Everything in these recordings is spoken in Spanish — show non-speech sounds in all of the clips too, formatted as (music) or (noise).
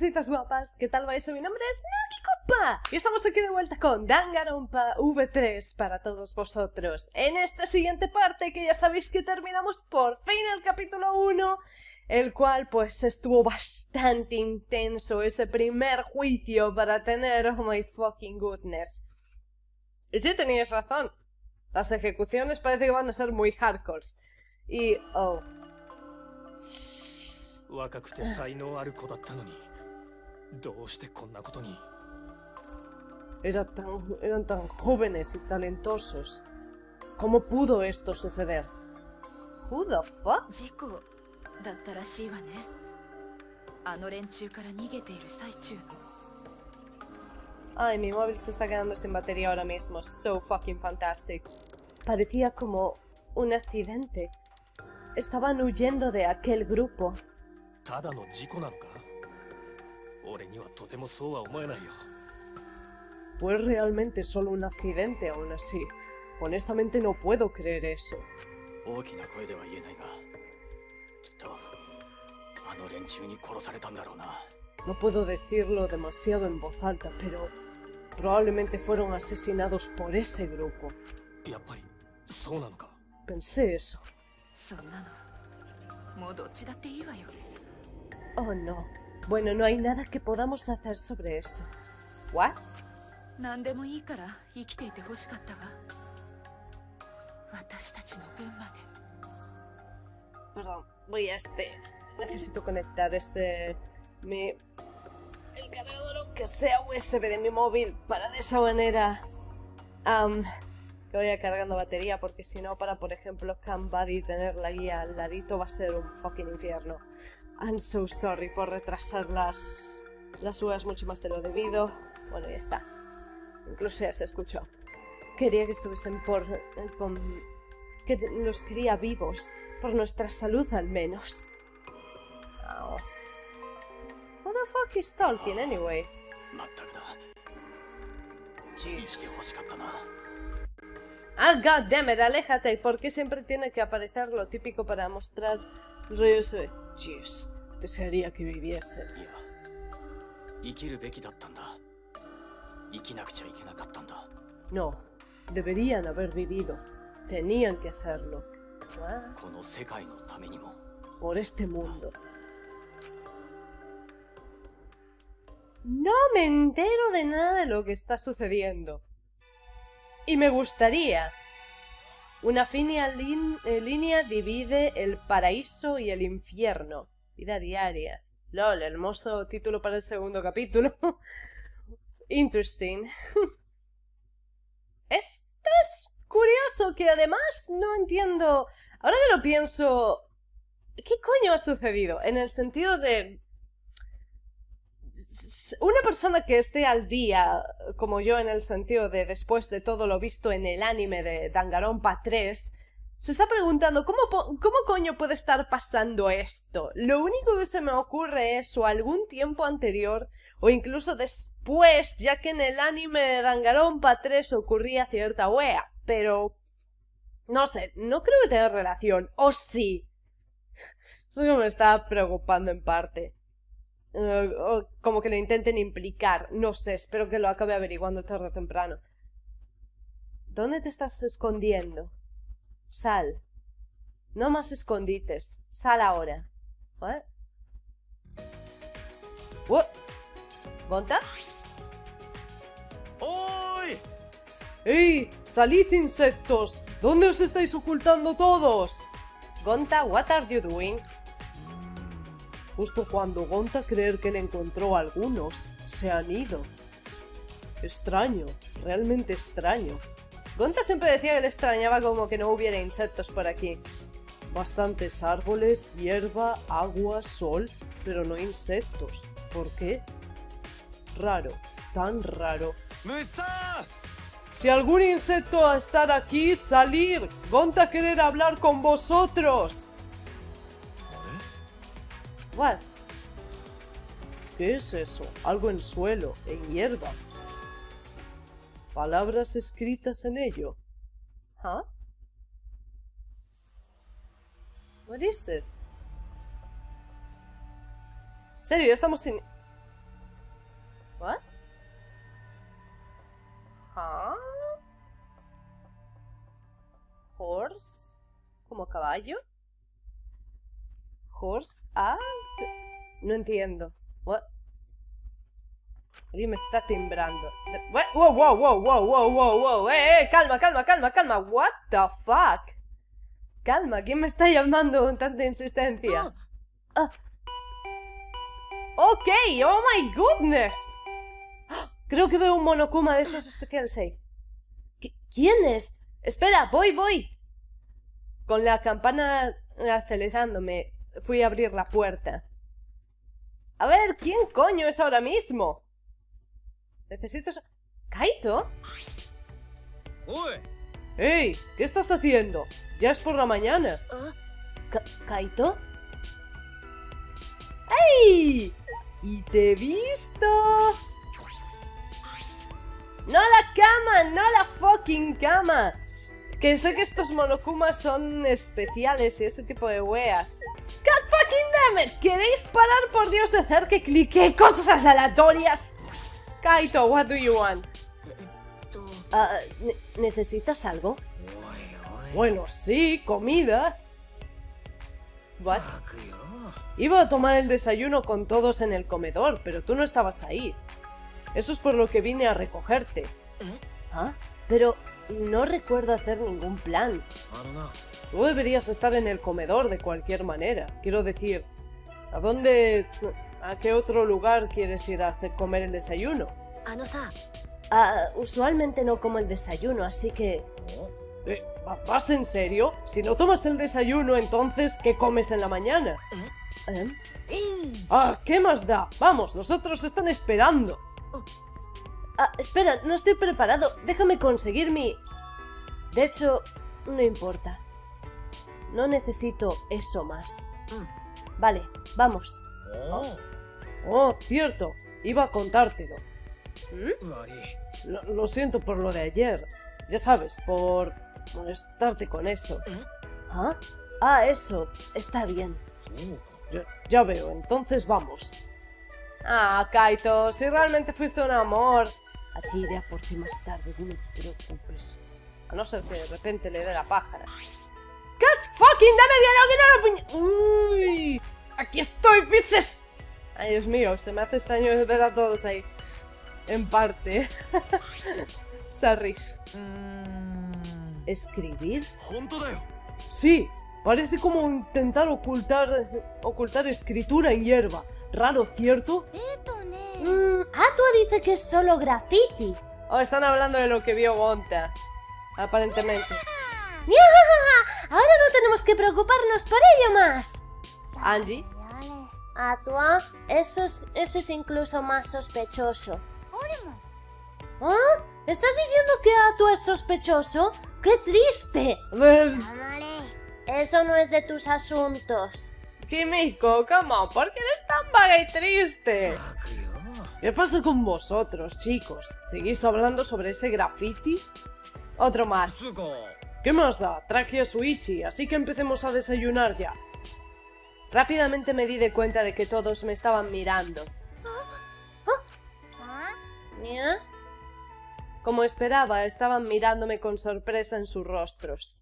Cositas guapas, ¿qué tal vais? Mi nombre es Nagikopa y estamos aquí de vuelta con Danganronpa V3 para todos vosotros. En esta siguiente parte que ya sabéis que terminamos por fin el capítulo 1, el cual pues estuvo bastante intenso ese primer juicio para tener oh my fucking goodness. Y sí teníais razón, las ejecuciones parece que van a ser muy hardcore. Y oh どうしてこんなことに Era tan, eran tan jóvenes y talentosos. ¿Cómo pudo esto suceder? Who the fuck? 事故だったらしいわねあの連中から逃げている最中の Ay, mi móvil se está quedando sin batería ahora mismo. So fucking fantastic. Parecía como un accidente. Estaban huyendo de aquel grupo. ただの事故なのか fue realmente solo un accidente aún así. Honestamente no puedo creer eso. No puedo decirlo demasiado en voz alta, pero probablemente fueron asesinados por ese grupo. Pensé eso. Oh no. Bueno, no hay nada que podamos hacer sobre eso. ¿What? Perdón, voy a este. Necesito conectar este. Mi. El cargador, aunque sea USB de mi móvil, para de esa manera. Um, que vaya cargando batería, porque si no, para por ejemplo Cambody tener la guía al ladito va a ser un fucking infierno. I'm so sorry por retrasar las, las uvas mucho más de lo debido. Bueno, ya está. Incluso ya se escuchó. Quería que estuviesen por... por que los quería vivos. Por nuestra salud al menos. Oh. What the fuck is talking anyway? Jeez. Ah, oh, goddammit, aléjate, porque siempre tiene que aparecer lo típico para mostrar rollo Jeez, desearía que viviese. いや生きるべきだったんだ生きなくちゃいけなかったんだ No, deberían haber vivido. Tenían que hacerlo. Ah, この世界のためにも por este mundo. No me entero de nada de lo que está sucediendo. Y me gustaría. una fina eh, línea divide el paraíso y el infierno. Vida diaria. LOL, hermoso título para el segundo capítulo. (laughs) Interesting. (laughs) Esto es curioso que además no entiendo. Ahora que lo pienso, ¿qué coño ha sucedido? En el sentido de... Una persona que esté al día, como yo en el sentido de después de todo lo visto en el anime de Danganronpa 3, se está preguntando ¿cómo, ¿cómo coño puede estar pasando esto? Lo único que se me ocurre es o algún tiempo anterior o incluso después, ya que en el anime de Danganronpa 3 ocurría cierta wea, pero... No sé, no creo que tenga relación. ¿O sí? (laughs) Eso me está preocupando en parte. O como que lo intenten implicar. No sé, espero que lo acabe averiguando tarde o temprano. ¿Dónde te estás escondiendo? Sal. No más escondites. Sal ahora. ¿What? What? ¿Gonta? おーい ¡Ey! ¡Salid, insectos! ¿Dónde os estáis ocultando todos? Gonta, what are you doing? Justo cuando Gonta creer que le encontró a algunos, se han ido. Extraño, realmente extraño. Gonta siempre decía que le extrañaba como que no hubiera insectos por aquí. Bastantes árboles, hierba, agua, sol, pero no insectos. ¿Por qué? Raro, tan raro. 虫さ Si algún insecto a estar aquí, salir. Gonta querer hablar con vosotros. ¿Qué es eso? Algo en suelo, en hierba. Palabras escritas en ello. Huh? What is it? ¿En serio? Ya estamos sin... What? Huh? Horse? ¿Como caballo? Horse. Ah. No entiendo. What? Alguien me está timbrando. What? Wow, wow, wow, wow, wow, wow, wow. Eh, eh, calma, calma, calma, calma. What the fuck? Calma, ¿quién me está llamando con tanta insistencia? Ah. Ok, oh my goodness. Creo que veo un monokuma de esos especiales ahí. ¿Qui- ¿Quién es? Espera, voy, voy. Con la campana acelerándome, fui a abrir la puerta. A ver, ¿quién coño es ahora mismo? Necesito... ¿Kaito? ¡Ey! ¿Qué estás haciendo? Ya es por la mañana. Ka- ¿Kaito? ¡Ey! ¡Y te he visto! ¡No la cama! ¡No la fucking cama! Que sé que estos monokumas son especiales y ese tipo de weas. God fucking damn it. ¿Queréis parar por Dios de hacer que clique cosas aleatorias? Kaito, what do you want? Uh, ¿Necesitas algo? Bueno, sí, comida. What? Iba a tomar el desayuno con todos en el comedor, pero tú no estabas ahí. Eso es por lo que vine a recogerte. ¿Ah? Pero no recuerdo hacer ningún plan. Tú deberías estar en el comedor de cualquier manera. Quiero decir, ¿a dónde... a qué otro lugar quieres ir a hacer comer el desayuno? Ah, no uh, usualmente no como el desayuno, así que... Oh. ¿Eh? ¿Vas en serio? Si no tomas el desayuno, entonces, ¿qué comes en la mañana? ¿Eh? ¿Eh? ¿Eh? Ah, ¿qué más da? Vamos, nosotros están esperando. Oh. Ah, espera, no estoy preparado. Déjame conseguir mi... De hecho, no importa. No necesito eso más. Mm. Vale, vamos. Ah. Oh. oh. cierto. Iba a contártelo. ¿Mm? Lo, siento por lo de ayer. Ya sabes, por molestarte con eso. ¿Eh? Ah, ¿Ah? eso. Está bien. Uh. Ya, ya veo, entonces vamos. Ah, Kaito, si realmente fuiste un amor. A ti iré a por ti más tarde, no te preocupes. A no ser que de repente le dé la pájara. ¡God fucking! ¡Dame dinero, dinero, puñe! ¡Uy! ¡Aquí estoy, pizzas! Ay, Dios mío, se me hace extraño ver a todos ahí. En parte. (laughs) Sarri. Mm. ¿Escribir? Sí, parece como intentar ocultar ocultar escritura en hierba. Raro, ¿cierto? Mm, Atua dice que es solo graffiti. Oh, están hablando de lo que vio Gonta. Aparentemente. (laughs) Ahora no tenemos que preocuparnos por ello más. Angie. Atua, eso es, eso es incluso más sospechoso. ¿Ah? ¿Estás diciendo que Atua es sospechoso? ¡Qué triste! Pues, eso no es de tus asuntos. Kimiko, ¿cómo? ¿Por qué eres tan vaga y triste? ¿Qué pasa con vosotros, chicos? ¿Seguís hablando sobre ese graffiti? Otro más. ¿Qué más da? Traje a Suichi, así que empecemos a desayunar ya. Rápidamente me di de cuenta de que todos me estaban mirando. Como esperaba, estaban mirándome con sorpresa en sus rostros.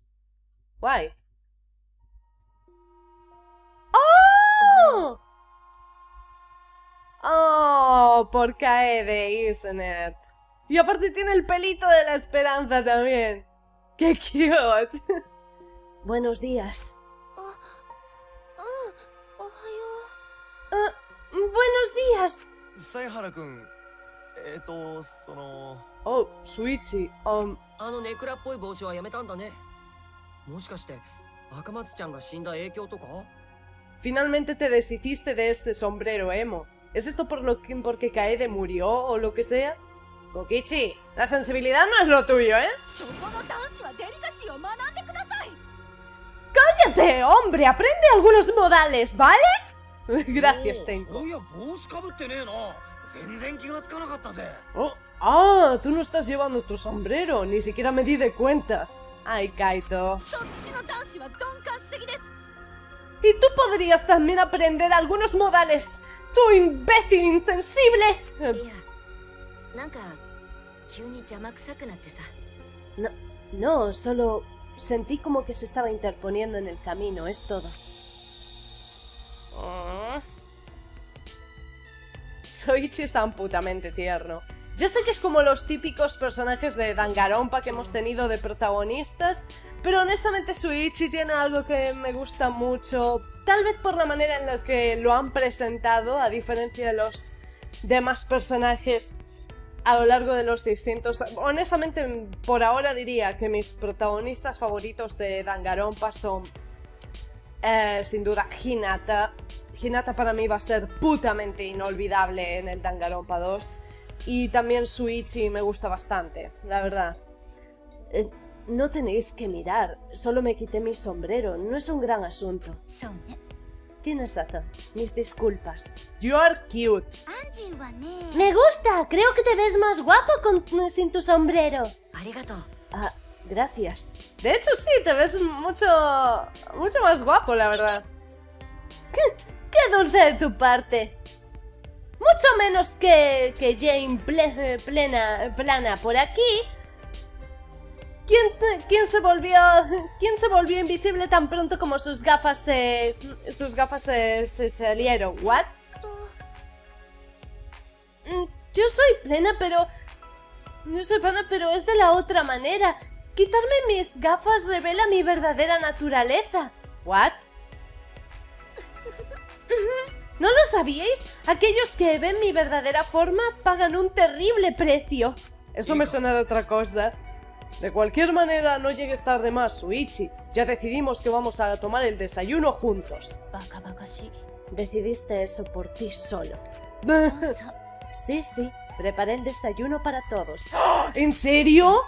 Guay. ¡Oh! ¡Oh! Por cae de Isnet. Y aparte tiene el pelito de la esperanza también. ¡Qué cute! Buenos días. おはよ Ah, buenos días. 犀原君えっ、とその Oh, Suichi. Um, あのネクラっぽい帽子はやめたんだねもしかして赤松ちゃんが死んだ影響とか finalmente te deshiciste de ese sombrero emo. ¿Es esto por lo que porque Kaede murió o lo que sea? Kokichi, la sensibilidad no es lo tuyo, ¿eh? ¡Cállate, hombre! ¡Aprende algunos modales, ¿vale? (laughs) Gracias, Tenko. Oh, ah, tú no estás llevando tu sombrero, ni siquiera me di de cuenta. Ay, Kaito. Y tú podrías también aprender algunos modales, tú imbécil insensible. Eh, no, no, solo Sentí como que se estaba interponiendo en el camino, es todo. Oh. Soichi es tan putamente tierno. Ya sé que es como los típicos personajes de Dangarompa que hemos tenido de protagonistas, pero honestamente Suichi tiene algo que me gusta mucho, tal vez por la manera en la que lo han presentado, a diferencia de los demás personajes a lo largo de los distintos... Honestamente, por ahora diría que mis protagonistas favoritos de Dangarompa son, eh, sin duda, Hinata. Hinata para mí va a ser putamente inolvidable en el Dangarompa 2. Y también Suichi me gusta bastante, la verdad. Eh, no tenéis que mirar, solo me quité mi sombrero, no es un gran asunto. Tienes razón. Mis disculpas. You are cute. Me gusta. Creo que te ves más guapo con, sin tu sombrero. Ah, gracias. De hecho, sí, te ves mucho, mucho más guapo, la verdad. ¿Qué, dulce de tu parte! Mucho menos que, que Jane plena, plana por aquí ¿Quién, quién se volvió, quién se volvió invisible tan pronto como sus gafas se, sus gafas se, se salieron? What? Mm, Yo soy plena, pero... Yo soy plena, pero es de la otra manera. Quitarme mis gafas revela mi verdadera naturaleza. What? (laughs) ¿No lo sabíais? Aquellos que ven mi verdadera forma pagan un terrible precio. Eso me suena de otra cosa. De cualquier manera, no llegues tarde más, Suichi. Ya decidimos que vamos a tomar el desayuno juntos. Decidiste eso por ti solo. (laughs) sí, sí. Preparé el desayuno para todos. (gasps) ¿En serio?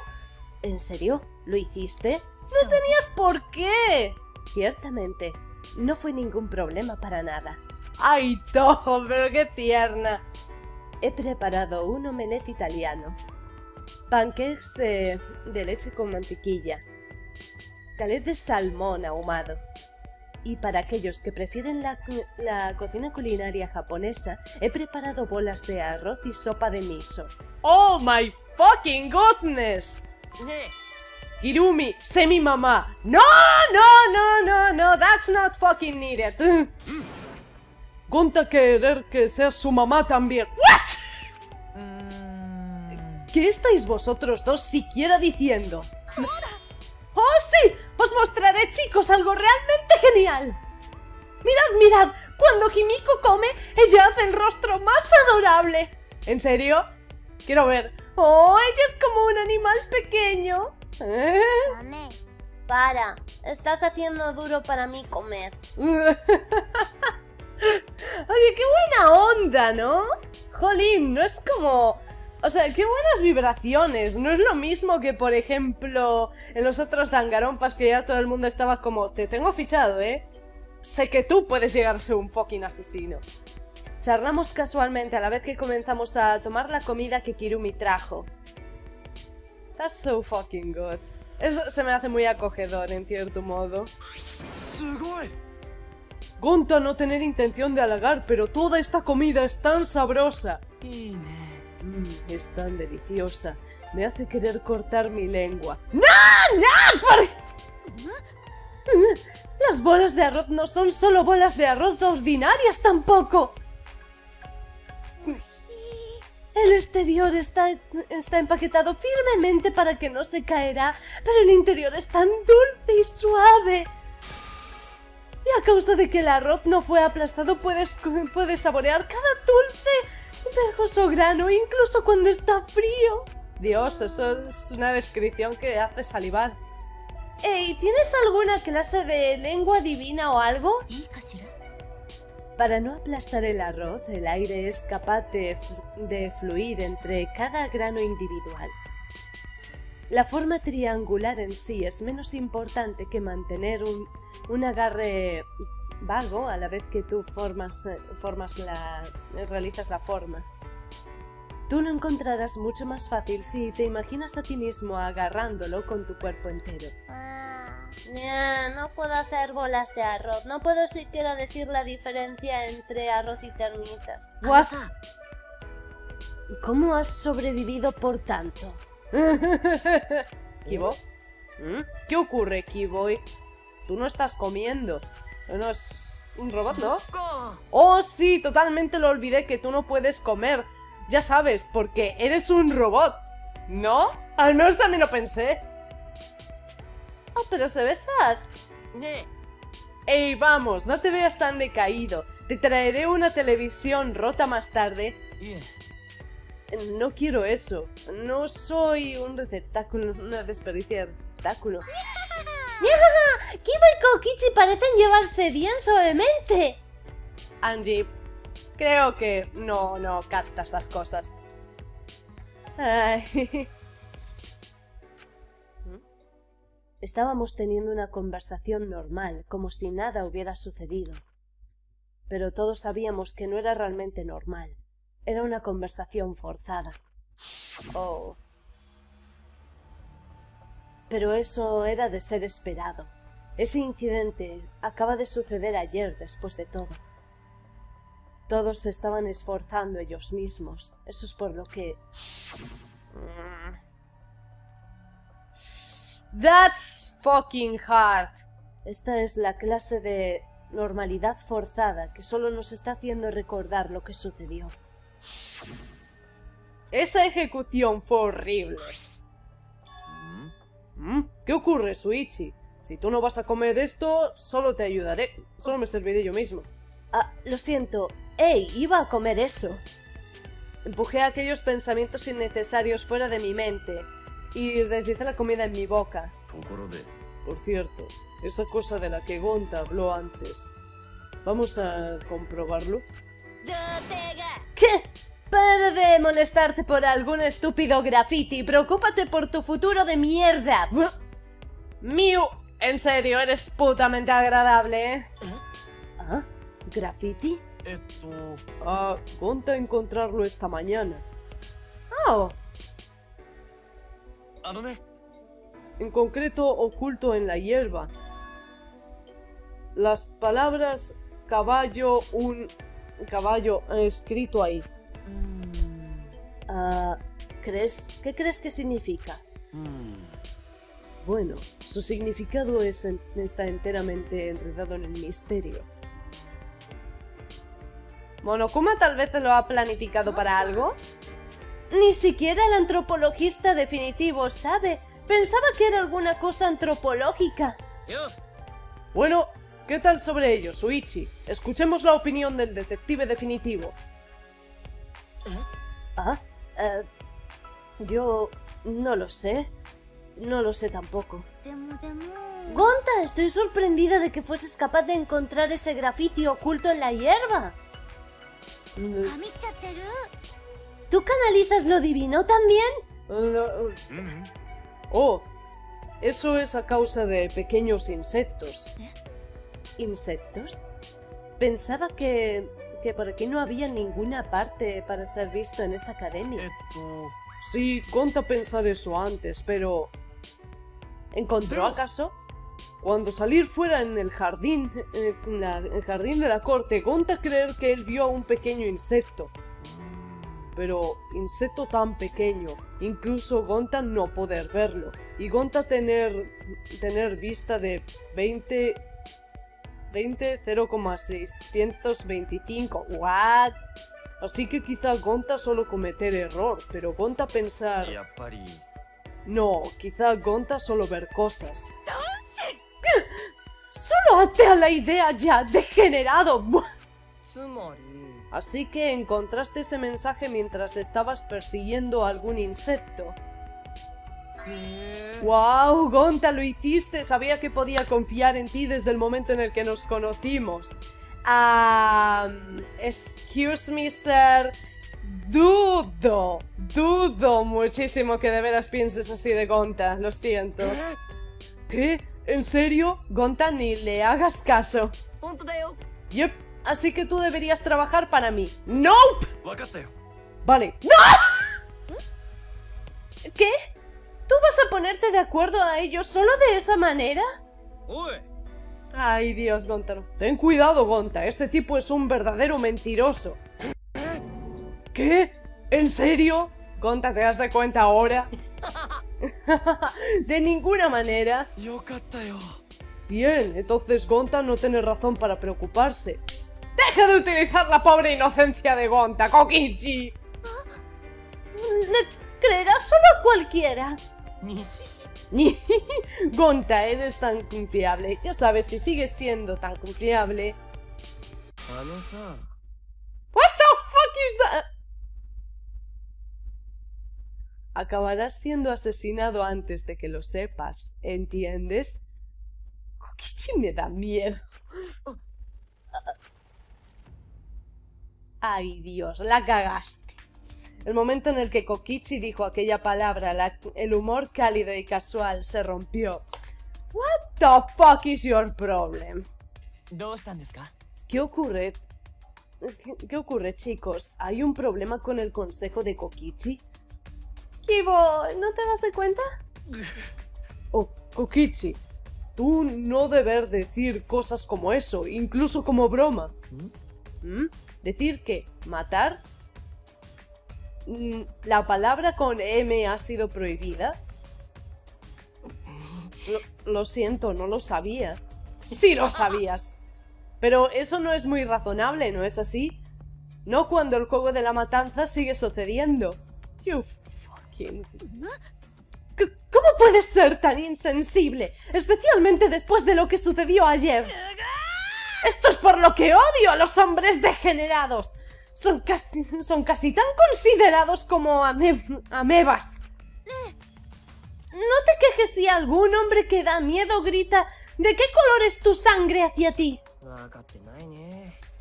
¿En serio? ¿Lo hiciste? ¡No tenías por qué! Ciertamente. No fue ningún problema para nada. ¡Ay, Toho! ¡Pero qué tierna! He preparado un omelette italiano pancakes de, de leche con mantequilla, galette de salmón ahumado. Y para aquellos que prefieren la, la cocina culinaria japonesa, he preparado bolas de arroz y sopa de miso. ¡Oh, my fucking goodness! ね Kirumi, sé mi mamá. No, no, no, no, no, that's not fucking needed. Gonta querer que seas su mamá también. ¿What? ¿Qué estáis vosotros dos siquiera diciendo? ¡Oh, sí! Os mostraré, chicos, algo realmente genial. Mirad, mirad, cuando Himiko come, ella hace el rostro más adorable. ¿En serio? Quiero ver. ¡Oh, ella es como un animal pequeño! ¿Eh? Para, estás haciendo duro para mí comer. (laughs) Oye, qué buena onda, ¿no? Jolín, no es como... O sea, qué buenas vibraciones. No es lo mismo que, por ejemplo, en los otros dangarompas que ya todo el mundo estaba como, te tengo fichado, ¿eh? Sé que tú puedes llegar a ser un fucking asesino. Charlamos casualmente a la vez que comenzamos a tomar la comida que Kirumi trajo. That's so fucking good. Eso se me hace muy acogedor, en cierto modo. Gonta no tener intención de halagar, pero toda esta comida es tan sabrosa. Mm, es tan deliciosa. Me hace querer cortar mi lengua. ¡No! ¡No! ¡Por... Las bolas de arroz no son solo bolas de arroz ordinarias tampoco. El exterior está, está empaquetado firmemente para que no se caerá, pero el interior es tan dulce y suave. Y a causa de que el arroz no fue aplastado, puedes, puedes saborear cada dulce pegajoso grano, incluso cuando está frío. Dios, eso es una descripción que hace salivar. Ey, ¿tienes alguna clase de lengua divina o algo? Para no aplastar el arroz, el aire es capaz de, de fluir entre cada grano individual. La forma triangular en sí es menos importante que mantener un, un agarre vago a la vez que tú formas, eh, formas la, realizas la forma. Tú lo encontrarás mucho más fácil si te imaginas a ti mismo agarrándolo con tu cuerpo entero. Ah, no puedo hacer bolas de arroz. No puedo siquiera decir la diferencia entre arroz y termitas. ¿What? ¿Cómo has sobrevivido por tanto? (laughs) ¿Kibo? ¿Mm? ¿Qué ocurre, Kiboy? Tú no estás comiendo. No es un robot, ¿no? Oh, sí, totalmente lo olvidé que tú no puedes comer. Ya sabes, porque eres un robot. ¿No? Al menos también lo pensé. Oh, pero se ve sad. ¡Ey, vamos! No te veas tan decaído. Te traeré una televisión rota más tarde. No quiero eso. No soy un receptáculo, una desperdicia de receptáculo. (laughs) Kiba y Kokichi parecen llevarse bien suavemente. Angie, creo que no, no captas las cosas. Ay. (laughs) Estábamos teniendo una conversación normal, como si nada hubiera sucedido. Pero todos sabíamos que no era realmente normal. Era una conversación forzada. Oh. Pero eso era de ser esperado. Ese incidente acaba de suceder ayer después de todo. Todos se estaban esforzando ellos mismos. Eso es por lo que... That's fucking hard. Esta es la clase de normalidad forzada que solo nos está haciendo recordar lo que sucedió. Esa ejecución fue horrible. Mm, ¿Qué ocurre, Suichi? Si tú no vas a comer esto, solo te ayudaré. Solo me serviré yo mismo. Ah, lo siento. ¡Ey! Iba a comer eso. Empujé aquellos pensamientos innecesarios fuera de mi mente y deslicé la comida en mi boca. Por cierto, esa cosa de la que Gonta habló antes. ¿Vamos a comprobarlo? ¿Qué? Para de molestarte por algún estúpido graffiti. Preocúpate por tu futuro de mierda. Miu, en serio, eres putamente agradable, ¿eh? ¿Ah? ¿Graffiti? Esto... Ah, conta encontrarlo esta mañana. Oh. En concreto, oculto en la hierba. Las palabras caballo, un caballo escrito ahí. Mm. Ah, ¿crees, ¿Qué crees que significa? Mm. Bueno, su significado está enteramente enredado en el misterio. ¿Monokuma tal vez lo ha planificado para algo? Ni siquiera el antropologista definitivo sabe. Pensaba que era alguna cosa antropológica. Bueno, ¿qué tal sobre ello, Suichi? Escuchemos la opinión del detective definitivo. ¿Ah? ¿Ah? Eh, yo no lo sé. No lo sé tampoco. Gonta, estoy sorprendida de que fueses capaz de encontrar ese grafiti oculto en la hierba. ¿Tú canalizas lo divino también? Uh, oh, eso es a causa de pequeños insectos. ¿Insectos? Pensaba que que por aquí no había ninguna parte para ser visto en esta academia. Eh, sí, conta pensar eso antes, pero... ¿Encontró acaso? Cuando salir fuera en el jardín, eh, en, la, en el jardín de la corte, Gonta creer que él vio a un pequeño insecto. Pero insecto tan pequeño, incluso Gonta no poder verlo, y Gonta tener, tener vista de 20 20 0,625. ¿What? Así que quizá Gonta solo cometer error, pero Gonta pensar... No, quizá Gonta solo ver cosas. ¡Solo hazte a la idea ya, degenerado! Así que encontraste ese mensaje mientras estabas persiguiendo a algún insecto. ¡Wow! Gonta, lo hiciste. Sabía que podía confiar en ti desde el momento en el que nos conocimos. Um, excuse me, sir. Dudo, dudo muchísimo que de veras pienses así de Gonta. Lo siento. ¿Qué? ¿En serio? Gonta, ni le hagas caso. Yep. Así que tú deberías trabajar para mí. ¡Nope! Vale. ¡No! ¿Qué? ¿Tú vas a ponerte de acuerdo a ellos solo de esa manera? Ay, Dios, Gonta. Ten cuidado, Gonta. Este tipo es un verdadero mentiroso. ¿Qué? ¿En serio? Gonta, ¿te das de cuenta ahora? (laughs) de ninguna manera. Bien, entonces Gonta no tiene razón para preocuparse. ¡Deja de utilizar la pobre inocencia de Gonta, Kokichi! Le creerás solo a cualquiera. (laughs) Ni Gonta, eres tan confiable. Ya sabes, si sigues siendo tan confiable. What the fuck is that? Acabarás siendo asesinado antes de que lo sepas, ¿entiendes? Kokichi me da miedo. Ay, Dios, la cagaste. El momento en el que Kokichi dijo aquella palabra, el humor cálido y casual se rompió. What the fuck is your problem? ¿Qué ocurre? ¿Qué, ocurre, chicos? ¿Hay un problema con el consejo de Kokichi? Kibo, ¿no te das de cuenta? (laughs) Oh, Kokichi, tú no deber decir cosas como eso, incluso como broma. ¿Mm? Decir que matar Mm, ¿La palabra con M ha sido prohibida? Lo, lo siento, no lo sabía. Sí lo sabías. Pero eso no es muy razonable, ¿no es así? No cuando el juego de la matanza sigue sucediendo. You fucking... ¿Cómo puedes ser tan insensible? Especialmente después de lo que sucedió ayer. (laughs) Esto es por lo que odio a los hombres degenerados. Son casi, son casi tan considerados como ame, amebas. No te quejes si algún hombre que da miedo grita ¿De qué color es tu sangre hacia ti?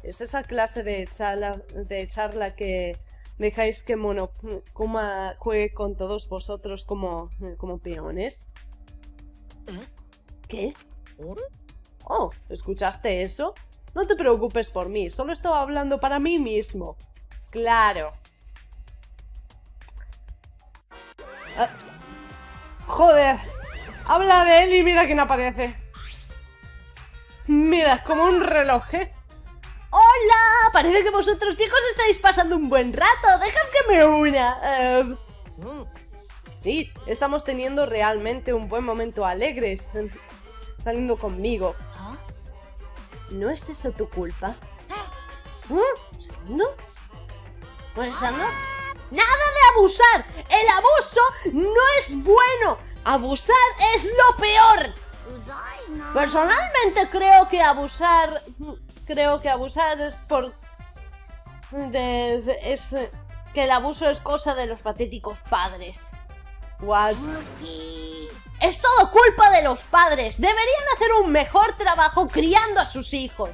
Es esa clase de charla, de charla que dejáis que Monokuma juegue con todos vosotros como, como peones. ¿Qué? ¿Oh? ¿Escuchaste eso? No te preocupes por mí, solo estaba hablando para mí mismo. Claro. Ah, joder. Habla de él y mira quién aparece. Mira, como un reloj, ¿eh? ¡Hola! Parece que vosotros chicos estáis pasando un buen rato. Dejad que me una. Eh, Sí, estamos teniendo realmente un buen momento alegres. Saliendo conmigo. ¿No es eso tu culpa? ¿Eh? ¿Segundo? ¡Nada de abusar! ¡El abuso no es bueno! ¡Abusar es lo peor! Personalmente creo que abusar... Creo que abusar es por... Es que el abuso es cosa de los patéticos padres. What? Es todo culpa de los padres. Deberían hacer un mejor trabajo criando a sus hijos.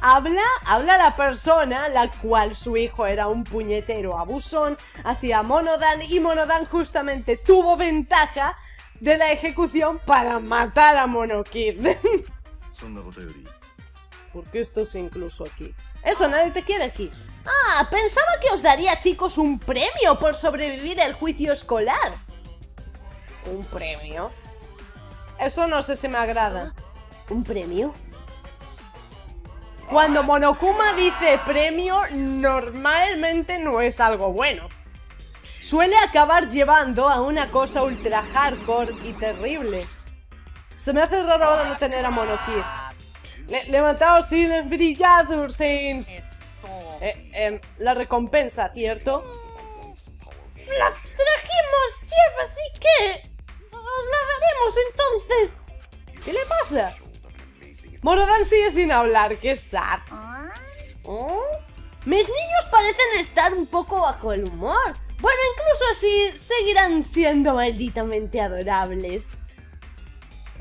Habla, habla la persona la cual su hijo era un puñetero abusón hacia Monodan y Monodan justamente tuvo ventaja de la ejecución para matar a Monokid. (laughs) ¿Por qué estás incluso aquí? Eso, nadie te quiere aquí. Ah, pensaba que os daría chicos un premio por sobrevivir el juicio escolar. ¿Un premio? Eso no sé si me agrada. ¿Un premio? Cuando Monokuma dice premio, normalmente no es algo bueno. Suele acabar llevando a una cosa ultra hardcore y terrible. Se me hace raro ahora no tener a Monokid. Le levantaos sin brillad, Ursains. Eh, em, la recompensa, ¿cierto? La trajimos, chef, así que... ¡Nos la veremos entonces! ¿Qué le pasa? Morodan sigue sin hablar, qué sad. ¿Oh? Mis niños parecen estar un poco bajo el humor. Bueno, incluso así seguirán siendo malditamente adorables.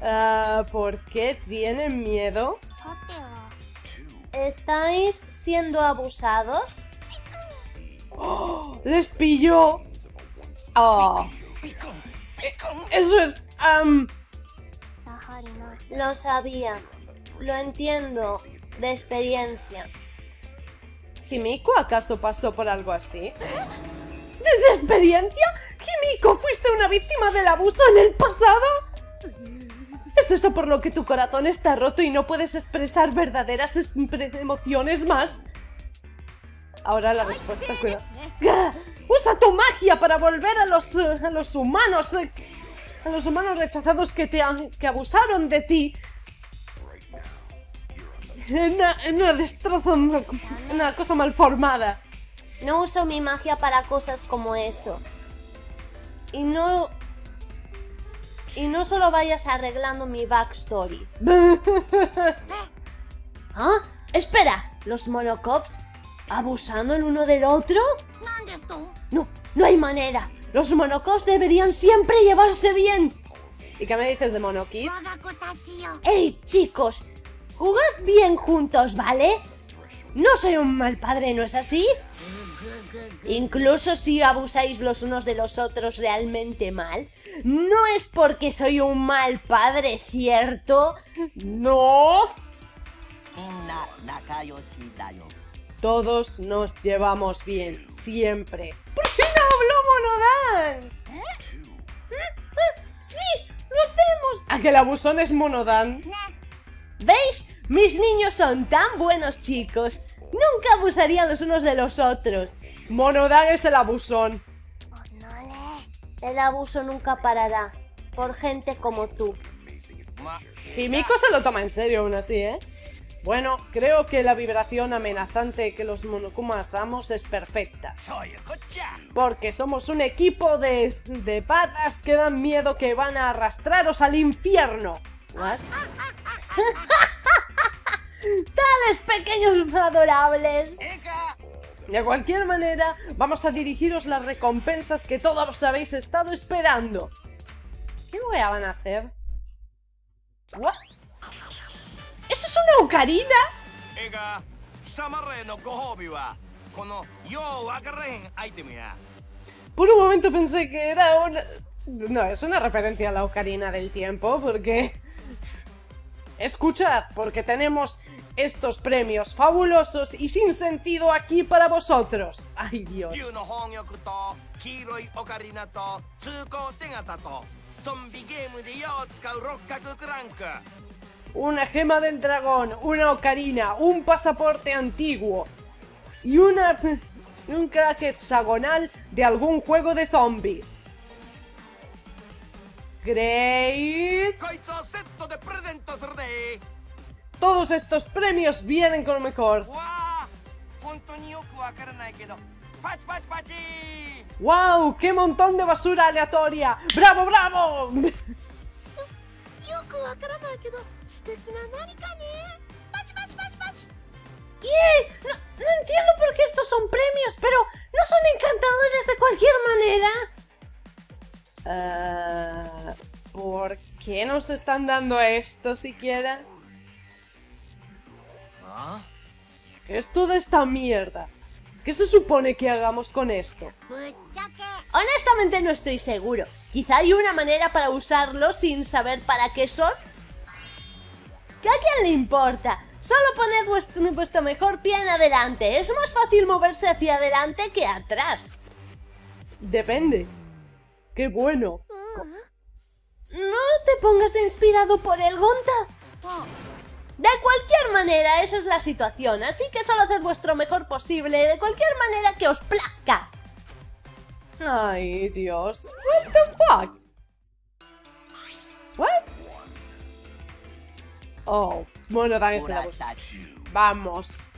Ah, ¿Por qué tienen miedo? ¿Estáis siendo abusados? ¡Oh! ¡Les pilló! ¡Oh! Eso es... Lo sabía. Lo entiendo. De experiencia. ¿Himiko acaso pasó por algo así? ¿Desde experiencia? ¿Himiko fuiste una víctima del abuso en el pasado? ¿Es eso por lo que tu corazón está roto y no puedes expresar verdaderas emociones más? Ahora la respuesta, cuidado. (laughs) ¡Usa tu magia para volver a los, eh, a los humanos! eh. a los humanos rechazados que te han- que abusaron de ti. (laughs) Una, una destrozo, una, una cosa mal formada. No uso mi magia para cosas como eso. Y no... Y no solo vayas arreglando mi backstory. (laughs) ¿Ah? Espera, ¿los monocops ¿Abusando el uno del otro? No, no hay manera. Los monocos deberían siempre llevarse bien. ¿Y qué me dices de Monokid? ¡Ey, chicos! Jugad bien juntos, ¿vale? No soy un mal padre, ¿no es así? Incluso si abusáis los unos de los otros realmente mal, no es porque soy un mal padre, ¿cierto? No. Todos nos llevamos bien, siempre. ¿Por qué no habló Monodan? ¡Sí! ¡Lo hacemos! Aquel abusón es Monodan. ¿Veis? Mis niños son tan buenos chicos. Nunca abusarían los unos de los otros. Monodan es el abusón. El abuso nunca parará. Por gente como tú. Y Miko se lo toma en serio aún así, ¿eh? Bueno, creo que la vibración amenazante que los monokumas damos es perfecta. Porque somos un equipo de, de patas que dan miedo que van a arrastraros al infierno. ¿What? (laughs) ¡Tales pequeños adorables! De cualquier manera, vamos a dirigiros las recompensas que todos habéis estado esperando. ¿Qué voy a a hacer? ¿What? ¿Eso es una ocarina? Por un momento pensé que era una... No, es una referencia a la ocarina del tiempo, porque... (laughs) Escuchad, porque tenemos estos premios fabulosos y sin sentido aquí para vosotros. ¡Ay, Dios! una gema del dragón, una ocarina, un pasaporte antiguo y una, un crack hexagonal de algún juego de zombies. Great. Todos estos premios vienen con lo mejor. ¡Wow! ¡Qué montón de basura aleatoria! ¡Bravo, bravo! よくわからないけど素敵な何かねパチパチパチパチ ¡Yay! No, no entiendo por qué estos son premios, pero ¿no son encantadores de cualquier manera? Eh, ¿Por qué nos están dando esto siquiera? あ ¿Qué es toda esta mierda? ¿Qué se supone que hagamos con esto? ぶっちゃけ Honestamente no estoy seguro. Quizá hay una manera para usarlos sin saber para qué son. ¿Que a quién le importa? Solo poned vuestro, vuestro mejor pie en adelante. Es más fácil moverse hacia adelante que atrás. Depende. ¡Qué bueno! No te pongas inspirado por el Gonta. De cualquier manera, esa es la situación, así que solo haced vuestro mejor posible, de cualquier manera que os plazca. ¡Ay, Dios! ¿What the fuck? ¿What? Oh, bueno, dan este Vamos.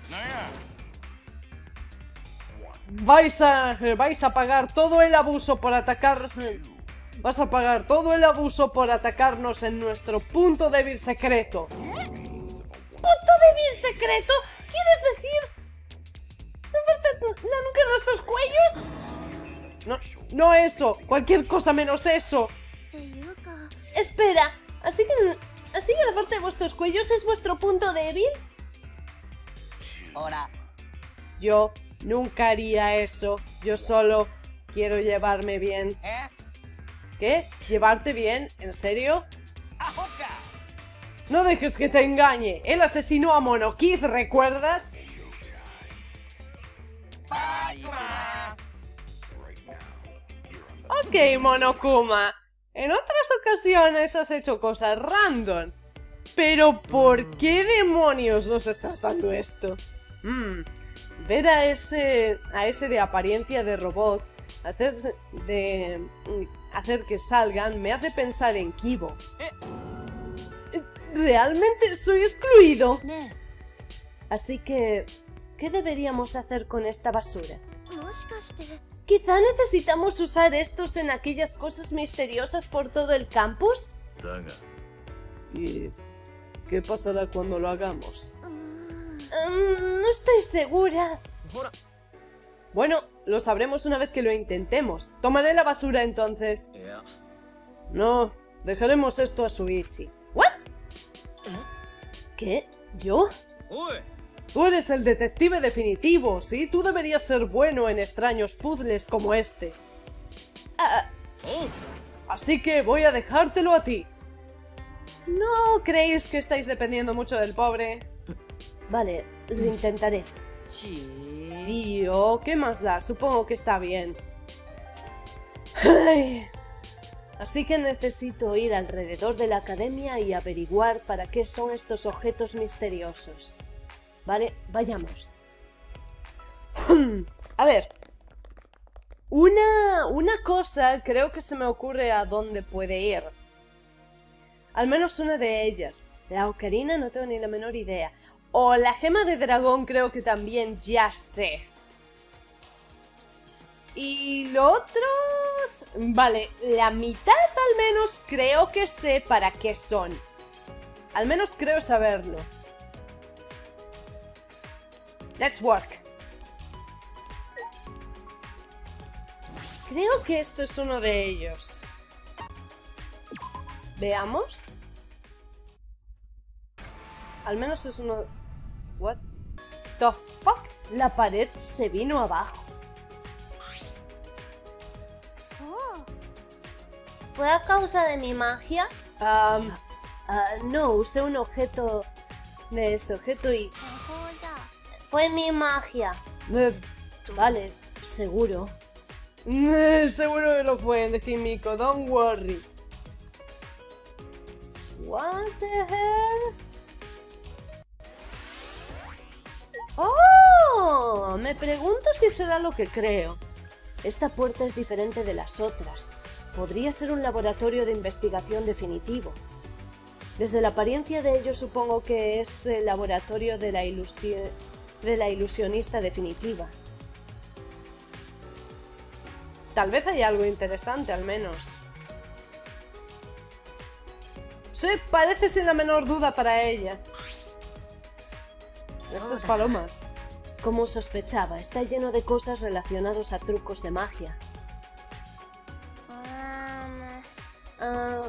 Vais a, vais a pagar todo el abuso por atacar... Vas a pagar todo el abuso por atacarnos en nuestro punto débil secreto. ¿Punto débil secreto? ¿Quieres decir? ¿La nuca de nuestros cuellos? No, no eso. Cualquier cosa menos eso. Espera, así que Así que la parte de vuestros cuellos es vuestro punto débil. Ahora, yo nunca haría eso. Yo solo quiero llevarme bien. ¿Qué? ¿Llevarte bien? ¿En serio? No dejes que te engañe. Él asesinó a Monokid, ¿recuerdas? Ok, Monokuma. En otras ocasiones has hecho cosas random. Pero ¿por qué demonios nos estás dando esto? Hmm, ver a ese, a ese de apariencia de robot hacer de hacer que salgan me hace pensar en Kibo. ¿Realmente soy excluido? ね Así que, ¿qué deberíamos hacer con esta basura? Quizá necesitamos usar estos en aquellas cosas misteriosas por todo el campus. ¿Y qué pasará cuando lo hagamos? Em, no estoy segura. Bueno, lo sabremos una vez que lo intentemos. Tomaré la basura entonces. No, dejaremos esto a Suichi. ¿What? ¿Eh? ¿Qué? ¿Yo? Tú eres el detective definitivo, ¿sí? Tú deberías ser bueno en extraños puzzles como este. Así que voy a dejártelo a ti. ¿No creéis que estáis dependiendo mucho del pobre? Vale, lo intentaré. Tío, ¿qué más da? Supongo que está bien. Así que necesito ir alrededor de la academia y averiguar para qué son estos objetos misteriosos. Vale, vayamos. (clears throat) A ver. Una, una cosa creo que se me ocurre a dónde puede ir. Al menos una de ellas. La ocarina no tengo ni la menor idea. O la gema de dragón creo que también ya sé. Y lo otro... Vale, la mitad al menos creo que sé para qué son. Al menos creo saberlo. Let's work. Creo que esto es uno de ellos. Veamos. Al menos es uno... What the fuck? La pared se vino abajo. Oh. ¿Fue a causa de mi magia? Am, Ah, no, usé un objeto de este objeto y... fue mi magia. eh, Vale, seguro. eh, (laughs) Seguro que lo fue, de Kimiko, don't worry. What the hell? ¡Oh! Me pregunto si será lo que creo. Esta puerta es diferente de las otras. Podría ser un laboratorio de investigación definitivo. Desde la apariencia de ello supongo que es el laboratorio de la, ilusio- de la ilusionista definitiva. Tal vez haya algo interesante, al menos. Sí, parece sin la menor duda para ella. Estas palomas. Como sospechaba, está lleno de cosas relacionadas a trucos de magia. Ah,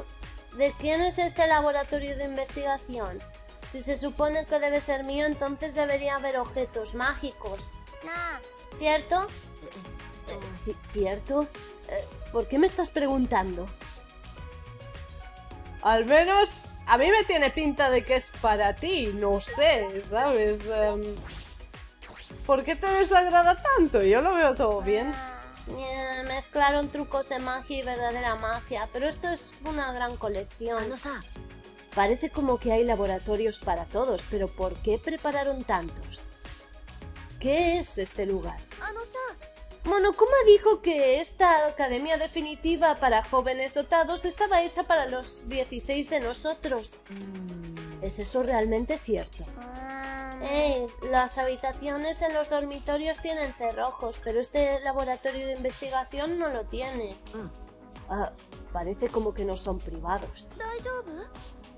¿De quién es este laboratorio de investigación? Si se supone que debe ser mío, entonces debería haber objetos mágicos. ¿Cierto? Eh, eh, ¿Cierto? Eh, ¿Por qué me estás preguntando? Al menos a mí me tiene pinta de que es para ti, no sé, ¿sabes? Em, ¿Por qué te desagrada tanto? Yo lo veo todo bien. Ah, eh, mezclaron trucos de magia y verdadera magia, pero esto es una gran colección. Anosa, Parece como que hay laboratorios para todos, pero ¿por qué prepararon tantos? ¿Qué es este lugar? Monokuma dijo que esta academia definitiva para jóvenes dotados estaba hecha para los 16 de nosotros. Mm. ¿Es eso realmente cierto? Hey, las habitaciones en los dormitorios tienen cerrojos, pero este laboratorio de investigación no lo tiene. Ah, ah parece como que no son privados.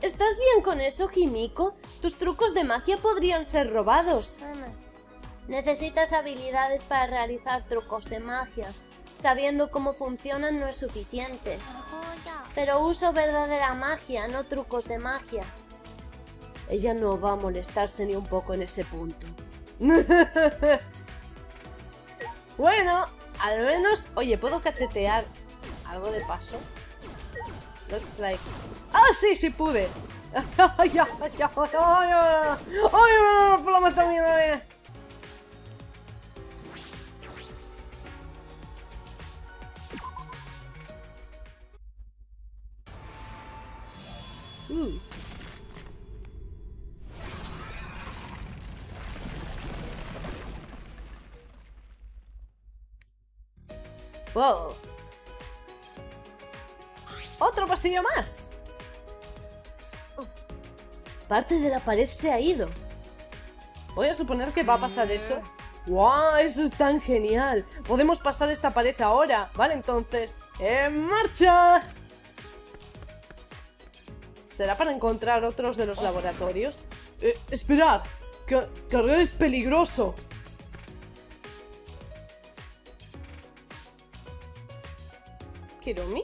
¿Estás bien con eso, Jimiko? Tus trucos de magia podrían ser robados. Necesitas habilidades para realizar trucos de magia. Sabiendo cómo funcionan no es suficiente. Pero uso verdadera magia, no trucos de magia. Ella no va a molestarse ni un poco en ese punto. (laughs) bueno, al menos... Oye, ¿puedo cachetear algo de paso? Looks like ¡Ah, sí, sí pude! (laughs) ¡Ay, ya, ya! ¡Ay, por la mata mía! Uh. Wow. ¡Otro pasillo más! Parte de la pared se ha ido. Voy a suponer que va a pasar eso. ¡Guau! ¡Wow, ¡Eso es tan genial! Podemos pasar esta pared ahora. Vale, entonces, ¡en marcha! ¿Será para encontrar otros de los laboratorios? Eh, ¡Esperad! Car ¡Cargar es peligroso! ¿Kirumi?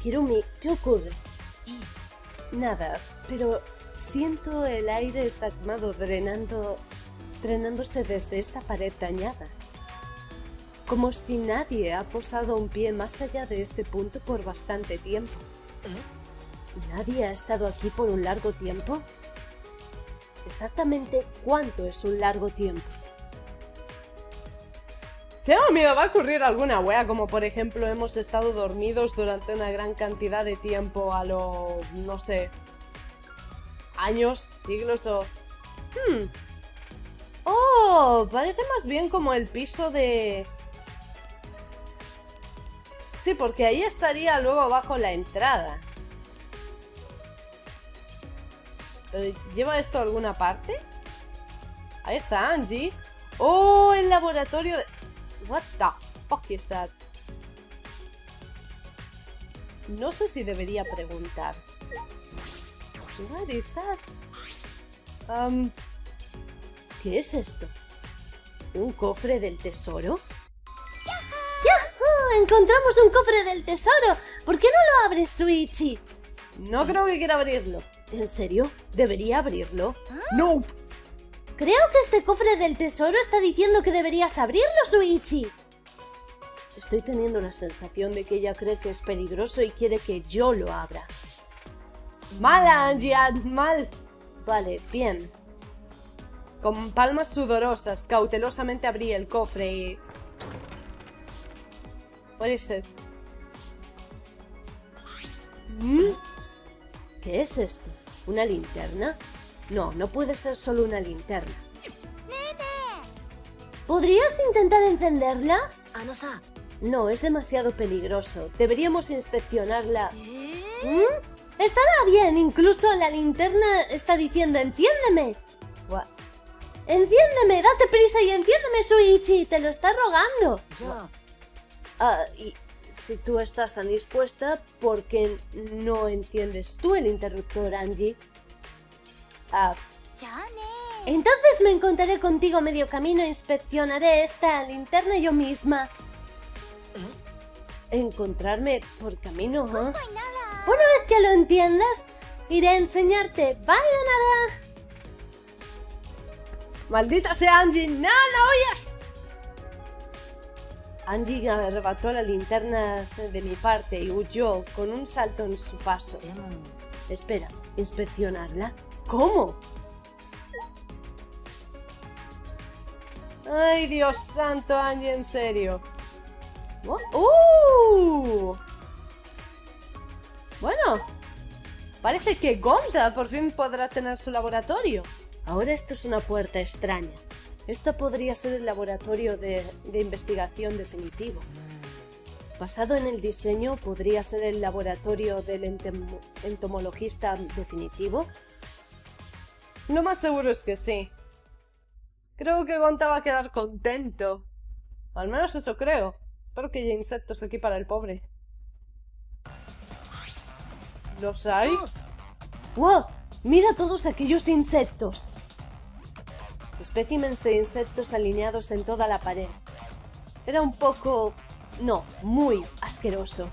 Kirumi, ¿qué ocurre? Nada, pero siento el aire estagnado drenando, drenándose desde esta pared dañada. Como si nadie ha posado un pie más allá de este punto por bastante tiempo. ¿Nadie ha estado aquí por un largo tiempo? Exactamente cuánto es un largo tiempo. Tengo miedo, va a ocurrir alguna wea, como por ejemplo hemos estado dormidos durante una gran cantidad de tiempo a lo... no sé... años, siglos o... Hmm. Oh, parece más bien como el piso de... Sí, porque ahí estaría luego abajo la entrada. Pero, ¿Lleva esto a alguna parte? Ahí está Angie. Oh, el laboratorio de... What the fuck is that? No sé si debería preguntar. What is that? Um, ¿Qué es esto? ¿Un cofre del tesoro? ¡Yahoo! ¡Encontramos un cofre del tesoro! ¿Por qué no lo abres, Suichi? no creo que quiera abrirlo. ¿En serio? ¿Debería abrirlo? No. Creo que este cofre del tesoro está diciendo que deberías abrirlo, Suichi. Estoy teniendo la sensación de que ella cree que es peligroso y quiere que yo lo abra. Mala, Angie, mal. Vale, bien. Con palmas sudorosas, cautelosamente abrí el cofre y... What is ¿Mm? ¿Qué es esto? ¿Una linterna? No, no puede ser solo una linterna. ¿Podrías intentar encenderla? No, es demasiado peligroso. Deberíamos inspeccionarla. ¿Eh? ¿Mm? Estará bien, incluso la linterna está diciendo ¡enciéndeme! What? ¡Enciéndeme! ¡Date prisa y enciéndeme, Suichi! ¡Te lo está rogando! Yo. Ah, y si tú estás tan dispuesta, ¿por qué no entiendes tú el interruptor, Angie? Ah. Entonces me encontraré contigo a medio camino e inspeccionaré esta linterna yo misma encontrarme por camino. ¿eh? Una vez que lo entiendas, iré a enseñarte. Vaya nada. ¡Maldita sea Angie! ¡No lo oyes! Angie arrebató la linterna de mi parte y huyó con un salto en su paso. Mm. Espera, ¿inspeccionarla? ¿Cómo? ¡Ay, Dios santo, Angie, en serio! ¡Uh! Bueno, parece que Gonta por fin podrá tener su laboratorio. Ahora esto es una puerta extraña. Esta podría ser el laboratorio de, investigación definitivo. Basado en el diseño, podría ser el laboratorio del entomologista definitivo. Lo más seguro es que sí. Creo que Gonta va a quedar contento. Al menos eso creo. Espero que haya insectos aquí para el pobre. ¿Los hay? ¡Wow! ¡Mira todos aquellos insectos! Especímenes de insectos alineados en toda la pared. Era un poco... no, muy asqueroso.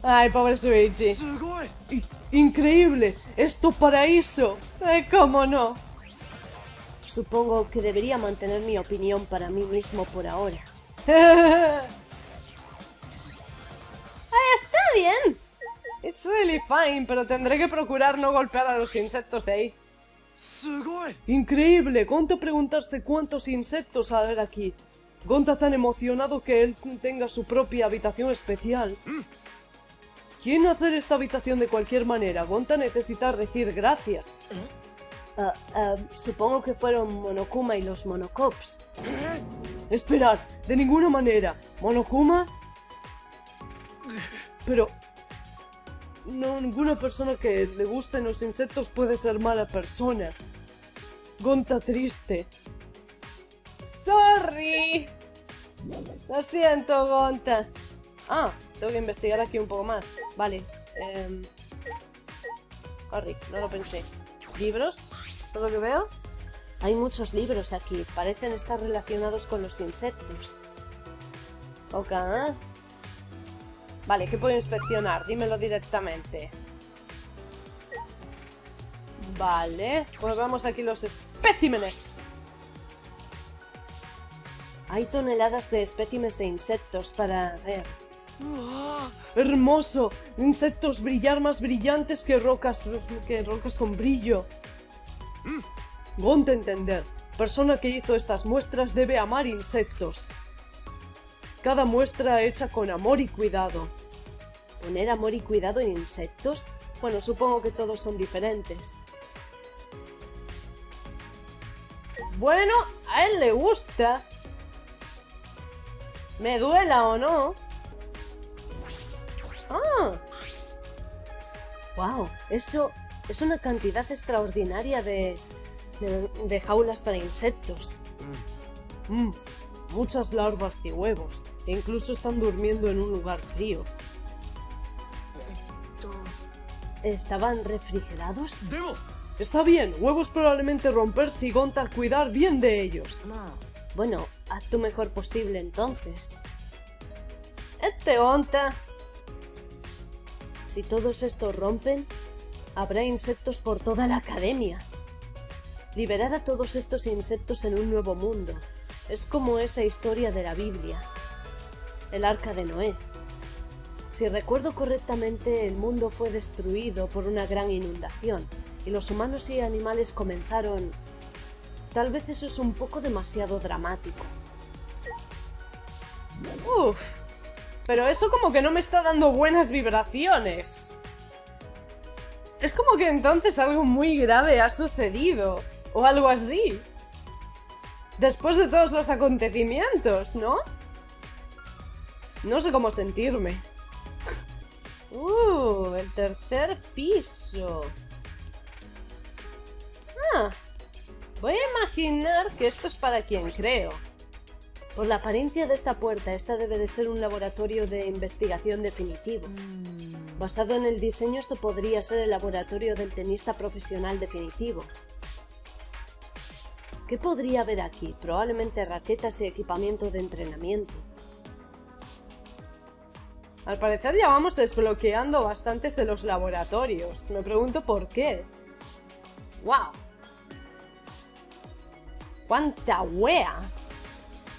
¡Ay, pobre Suichi! ¡Increíble! ¡Es tu paraíso! ¡Ay, cómo no! Supongo que debería mantener mi opinión para mí mismo por ahora. (laughs) bien. It's really fine, pero tendré que procurar no golpear a los insectos de ahí. Increíble, Gonta preguntarse cuántos insectos haber aquí. Gonta tan emocionado que él tenga su propia habitación especial. Mm. ¿Quién hacer esta habitación de cualquier manera? Gonta necesita decir gracias. ¿Eh? Ah, ah, supongo que fueron Monokuma y los Monocops. ¿Eh? Esperar, de ninguna manera. ¿Monokuma? (laughs) Pero, no- ninguna persona que le gusten los insectos puede ser mala persona. Gonta triste. Sorry. Lo siento, Gonta. Ah, tengo que investigar aquí un poco más. Vale. Sorry, no lo pensé. ¿Libros? ¿Por lo que veo? Hay muchos libros aquí. Parecen estar relacionados con los insectos. Ok. Vale, ¿qué puedo inspeccionar? Dímelo directamente. Vale, pues vamos aquí los especímenes. Hay toneladas de espécimes de insectos para ver. ¡Ah! ¡Hermoso! Insectos brillar más brillantes que rocas, que rocas con brillo. Gonte entender. Persona que hizo estas muestras debe amar insectos. Cada muestra hecha con amor y cuidado. ¿Poner amor y cuidado en insectos? Bueno, supongo que todos son diferentes. Bueno, a él le gusta. Me duela o no. Ah. Wow, eso es una cantidad extraordinaria de, de, de jaulas para insectos. Mm, muchas larvas y huevos, e incluso están durmiendo en un lugar frío. ¿Estaban refrigerados? ¡Debo! Está bien, huevos probablemente romper si Gonta cuidar bien de ellos. Bueno, haz tu mejor posible entonces. ¡Este Gonta! Si todos estos rompen, habrá insectos por toda la academia. Liberar a todos estos insectos en un nuevo mundo. Es como esa historia de la Biblia. El arca de Noé. Si recuerdo correctamente, el mundo fue destruido por una gran inundación y los humanos y animales comenzaron Tal vez eso es un poco demasiado dramático. Uf. Pero eso como que no me está dando buenas vibraciones. Es como que entonces algo muy grave ha sucedido. O algo así. Después de todos los acontecimientos, ¿no? No sé cómo sentirme. (laughs) Uh, el tercer piso. Ah, Voy a imaginar que esto es para quien creo. Por la apariencia de esta puerta, esta debe de ser un laboratorio de investigación definitivo. Basado en el diseño, esto podría ser el laboratorio del tenista profesional definitivo. ¿Qué podría haber aquí? Probablemente raquetas y equipamiento de entrenamiento. Al parecer ya vamos desbloqueando bastantes de los laboratorios. Me pregunto por qué. ¡Wow! ¡Cuánta wea!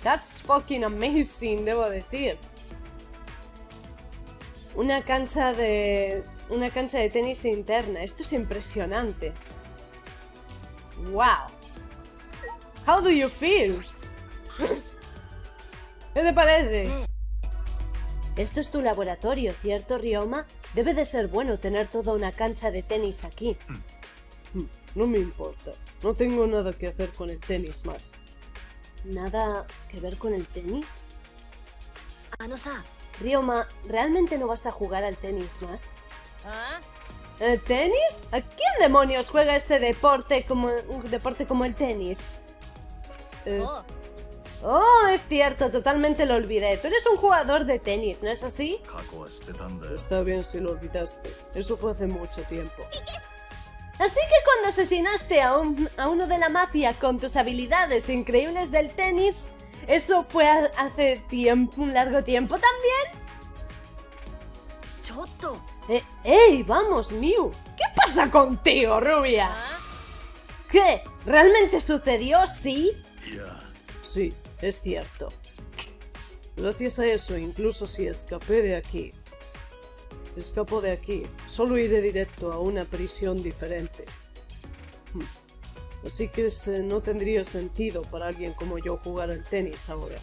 That's fucking amazing, debo decir. Una cancha de... Una cancha de tenis interna. Esto es impresionante. Wow. How do you feel? ¿Qué te parece? Esto es tu laboratorio, ¿cierto, Rioma? Debe de ser bueno tener toda una cancha de tenis aquí. No me importa. No tengo nada que hacer con el tenis más. ¿Nada que ver con el tenis? Anosa. Rioma, ¿realmente no vas a jugar al tenis más? ¿Ah? ¿El tenis? ¿A quién demonios juega este deporte como deporte como el tenis? Oh. oh, es cierto, totalmente lo olvidé. Tú eres un jugador de tenis, ¿no es así? Está bien si lo olvidaste. Eso fue hace mucho tiempo. Así que cuando asesinaste a, a uno de la mafia con tus habilidades increíbles del tenis, ¿eso fue hace tiempo, un largo tiempo también? ¡Choto! Eh, ¡Ey, vamos, Mew! ¿Qué pasa contigo, rubia? Ah. ¿Qué? ¿Realmente sucedió? ¿Sí? Sí, es cierto. Gracias a eso, incluso si escapé de aquí, si escapo de aquí, solo iré directo a una prisión diferente. Hmm. Así que ese no tendría sentido para alguien como yo jugar al tenis ahora.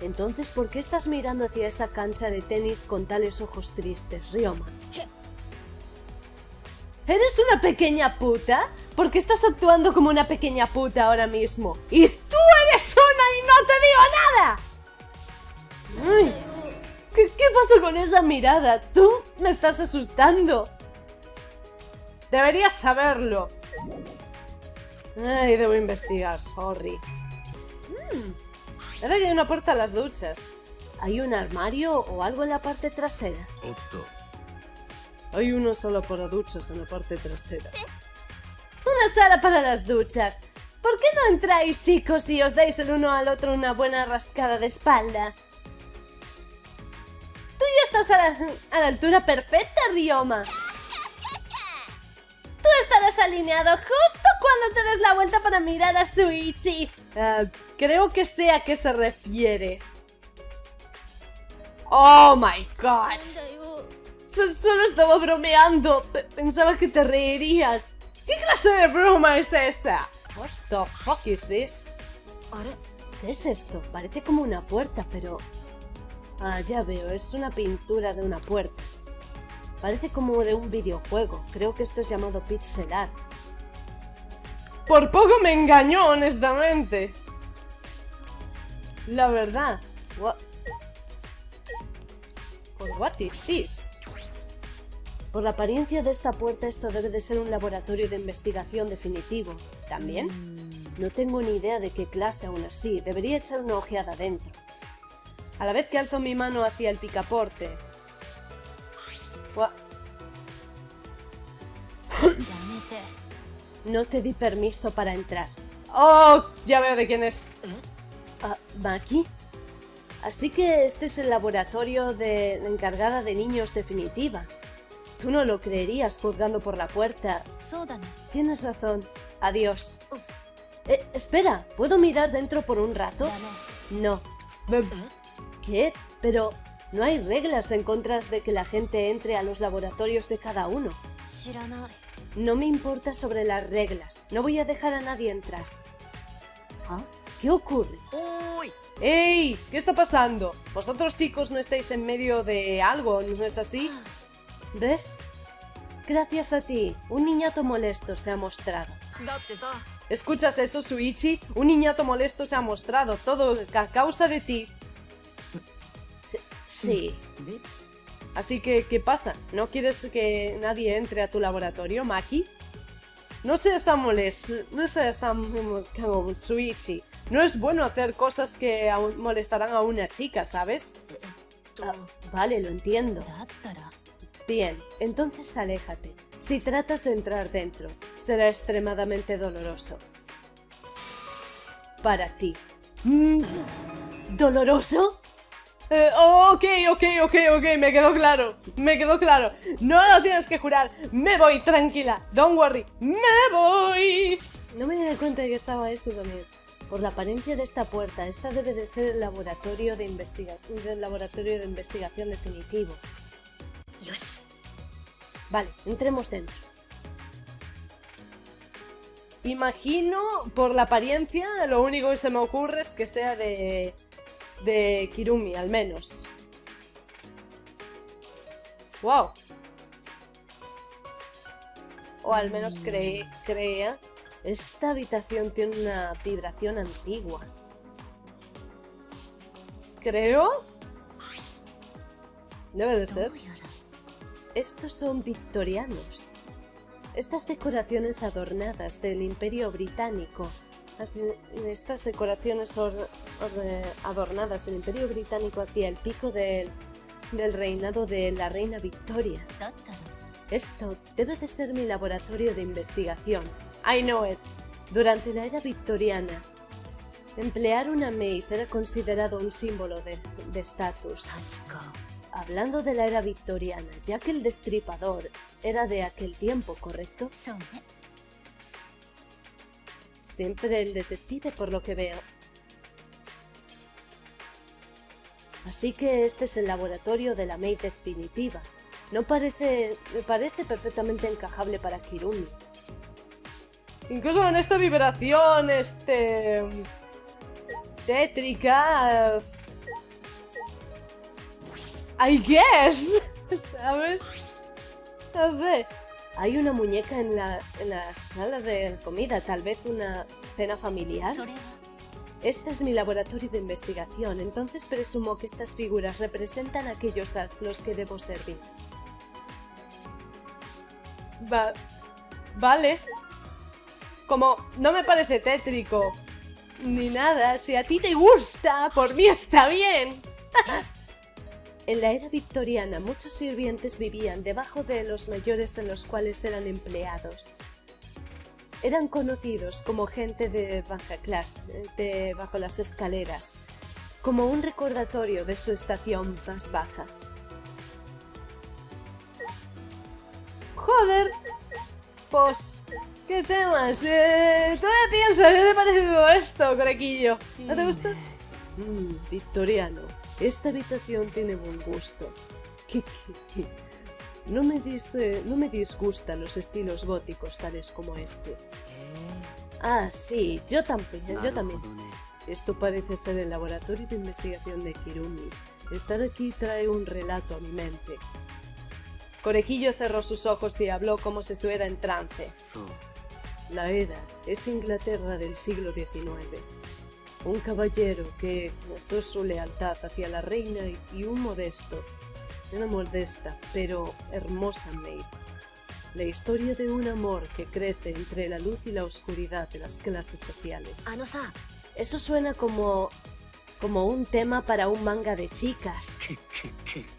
Entonces, ¿por qué estás mirando hacia esa cancha de tenis con tales ojos tristes, Ryoma? ¿Eres una pequeña puta? Porque estás actuando como una pequeña puta ahora mismo. ¡Y tú eres una y no te digo nada! Ay, ¿qué, pasa con esa mirada? Tú me estás asustando. Deberías saberlo. Ay, debo investigar, sorry. Mm, ahora hay una puerta a las duchas. ¿Hay un armario o algo en la parte trasera? Otto, hay uno solo para duchas en la parte trasera. Una sala para las duchas. ¿Por qué no entráis, chicos, y os dais el uno al otro una buena rascada de espalda? Tú ya estás a la, altura perfecta, Rioma. Tú estarás alineado justo cuando te des la vuelta para mirar a Suichi. Ah, creo que sé a qué se refiere. Oh my god. Solo estaba bromeando. Pensaba que te reirías. ¿Qué clase de broma es esta? What the fuck is this? Ahora, ¿qué es esto? Parece como una puerta, pero... Ah, ya veo, es una pintura de una puerta. Parece como de un videojuego. Creo que esto es llamado pixel art. Por poco me engañó, honestamente. La verdad. What? What is this? Por la apariencia de esta puerta esto debe de ser un laboratorio de investigación definitivo. ¿También? Mm. No tengo ni idea de qué clase aún así. Debería echar una ojeada dentro. A la vez que alzo mi mano hacia el picaporte. No te di permiso para entrar. ¡Oh! Ya veo de quién es. ¿Eh? Ah, uh, ¿Maki? Así que este es el laboratorio de encargada de niños definitiva. Tú no lo creerías juzgando por la puerta. Tienes razón. Adiós. Eh, espera, ¿puedo mirar dentro por un rato? No. ¿Qué? Pero no hay reglas en contra de que la gente entre a los laboratorios de cada uno. No me importa sobre las reglas. No voy a dejar a nadie entrar. ¿Qué ocurre? ¡Uy! ¡Ey! ¿Qué está pasando? Vosotros chicos no estáis en medio de algo, ¿no es así? ¿Ves? Gracias a ti, un niñato molesto se ha mostrado. ¿Escuchas eso, Suichi? Un niñato molesto se ha mostrado, todo a causa de ti. Sí. Así que, ¿qué pasa? ¿No quieres que nadie entre a tu laboratorio, Maki? No seas tan molesto, no seas tan como Suichi. No es bueno hacer cosas que molestarán a una chica, ¿sabes? Eh, eh, ah, vale, lo entiendo. Bien, entonces aléjate. Si tratas de entrar dentro, será extremadamente doloroso. Para ti. Mm. ¿Doloroso? Eh, oh, ok, ok, ok, ok, me quedó claro, me quedó claro. No lo tienes que jurar, me voy, tranquila, don't worry, me voy. No me di cuenta de que estaba esto también. Por la apariencia de esta puerta, esta debe de ser el laboratorio de, laboratorio de investigación definitivo. Vale, entremos dentro. Imagino, por la apariencia, lo único que se me ocurre es que sea de. de Kirumi, al menos. ¡Wow! O al menos cre creía. Esta habitación tiene una vibración antigua. Creo. Debe de ser. Estos son victorianos. Estas decoraciones adornadas del Imperio Británico estas decoraciones eh, adornadas del Imperio Británico hacia el pico del, del reinado de la Reina Victoria. Esto debe de ser mi laboratorio de investigación. I know it. Durante la era victoriana, emplear una maid era considerado un símbolo de estatus. De Hablando de la era victoriana, ya que el destripador era de aquel tiempo, ¿correcto? Siempre el detective, por lo que veo. Así que este es el laboratorio de la May definitiva. No parece... me parece perfectamente encajable para Kirumi. Incluso en esta vibración, este... tétrica, I guess, (laughs) ¿sabes? No sé. Hay una muñeca en la, en la sala de comida, tal vez una cena familiar. Este es mi laboratorio de investigación, entonces presumo que estas figuras representan aquellos a los que debo servir. Vale. Como no me parece tétrico ni nada, si a ti te gusta, por mí está bien. (laughs) En la era victoriana, muchos sirvientes vivían debajo de los mayores en los cuales eran empleados. Eran conocidos como gente de baja clase, de bajo las escaleras, como un recordatorio de su estación más baja. Joder. Pues, ¿qué temas? Eh, ¿Tú qué piensas? ¿Qué te ha parecido esto, Corequillo? ¿No te gusta? Mm, victoriano, esta habitación tiene buen gusto. No me, dice, no me disgustan los estilos góticos tales como este. Ah, sí, yo también, yo también. Esto parece ser el laboratorio de investigación de Kirumi. Estar aquí trae un relato a mi mente. Corequillo cerró sus ojos y habló como si estuviera en trance. La era es Inglaterra del siglo XIX un caballero que mostró su lealtad hacia la reina y un modesto, una modesta pero hermosa maid. La historia de un amor que crece entre la luz y la oscuridad de las clases sociales. Eso suena como, como un tema para un manga de chicas.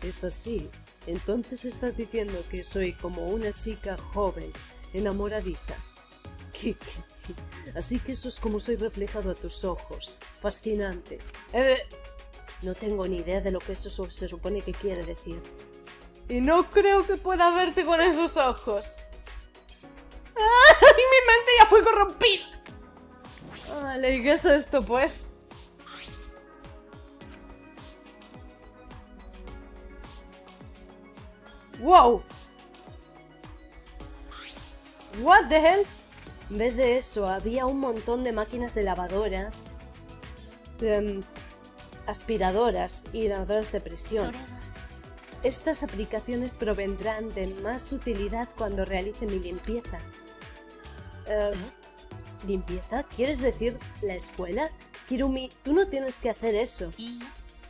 Es así. Entonces estás diciendo que soy como una chica joven, enamoradiza. Kiki. Así que eso es como soy reflejado a tus ojos. Fascinante. Eh, No tengo ni idea de lo que eso se supone que quiere decir. y no creo que pueda verte con esos ojos. ¡Ay, mi mente ya fue corrompida! Vale, ¿y qué es esto, pues? ¡Wow! ¿What the hell? En vez de eso, había un montón de máquinas de lavadora, em, aspiradoras y lavadoras de presión. Estas aplicaciones provendrán de más utilidad cuando realice mi limpieza. Em, ¿Limpieza? ¿Quieres decir la escuela? Kirumi, tú no tienes que hacer eso.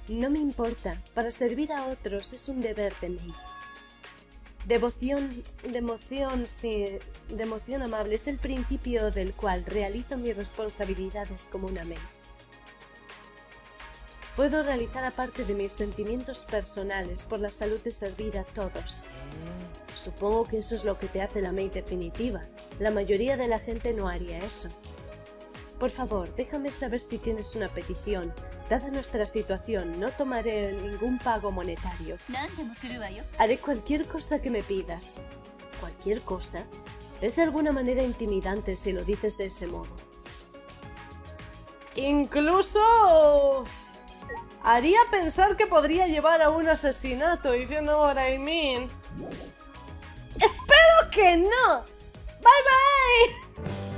No me importa. Para servir a otros es un deber de mí. Devoción, devoción, sí, devoción amable es el principio del cual realizo mis responsabilidades como una maid. Puedo realizar aparte de mis sentimientos personales por la salud de servir a todos. Supongo que eso es lo que te hace la maid definitiva. La mayoría de la gente no haría eso. Por favor, déjame saber si tienes una petición. Dada nuestra situación, no tomaré ningún pago monetario. Haré cualquier cosa que me pidas. ¿Cualquier cosa? Es de alguna manera intimidante si lo dices de ese modo. Incluso... Haría pensar que podría llevar a un asesinato, if you know what I mean. ¡Espero que no! ¡Bye, bye!